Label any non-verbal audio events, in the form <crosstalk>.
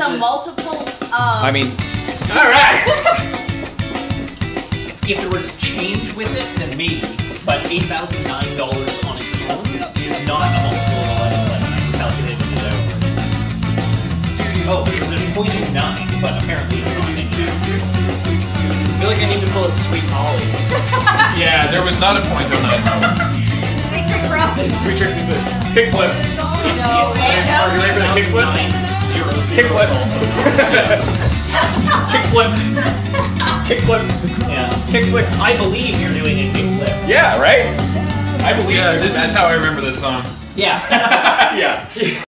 a multiple. Um, I mean, All right. <laughs> if there was change with it, then maybe. But eight thousand nine dollars on its own is not a multiple of eleven. But I calculated it out. Oh, there's a point in nine, but apparently it's not. I feel like I need to pull a sweet Ollie. <laughs> Yeah, there was not a point on that. Sweet tricks, bro. Three tricks is a kickflip. No, It's wait, no. Are you ready for the kickflip? Zero, zero. Kickflip. kickflip. Kickflip. Yeah. Kickflip. I believe you're doing a kickflip. Yeah, right? I believe Yeah, this is how I remember this song. Yeah. <laughs> Yeah.